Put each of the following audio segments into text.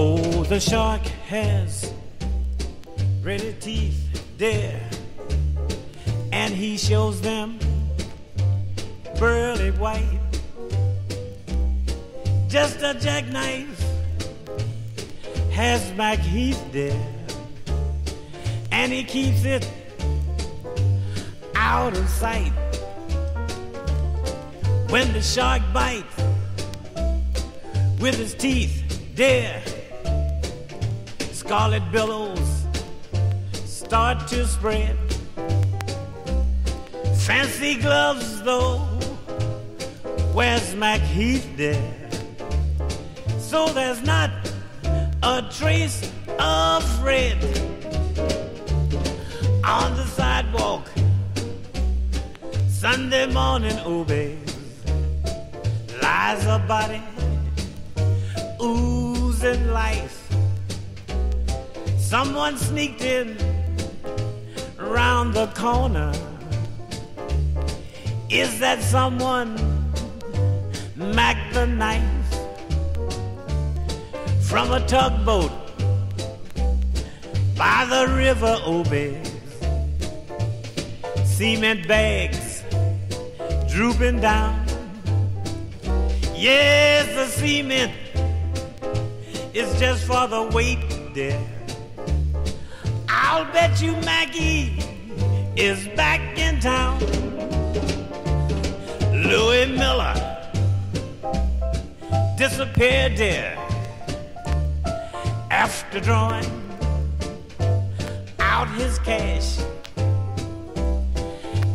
Oh, the shark has ready teeth there, and he shows them pearly white. Just a jackknife has Macheath there, and he keeps it out of sight. When the shark bites with his teeth there, scarlet billows start to spread. Fancy gloves though, where's Macheath there? So there's not a trace of red on the sidewalk. Sunday morning, babe, lies a body oozing life. Someone sneaked in around the corner. Is that someone Mac the knife from a tugboat by the river, babe? Cement bags drooping down. Yes, the cement is just for the weight, dear. I'll bet you Maggie is back in town. Louis Miller disappeared there after drawing out his cash.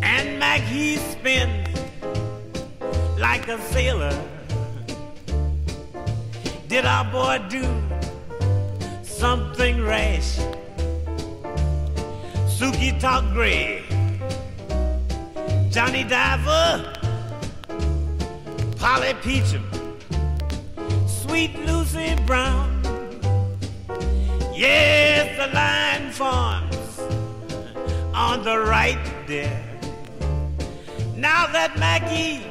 And Maggie spins like a sailor. Did our boy do something rash? Suki Talk Gray, Johnny Diver, Polly Peachum, Sweet Lucy Brown. Yes, the line forms on the right there. Now that Mackie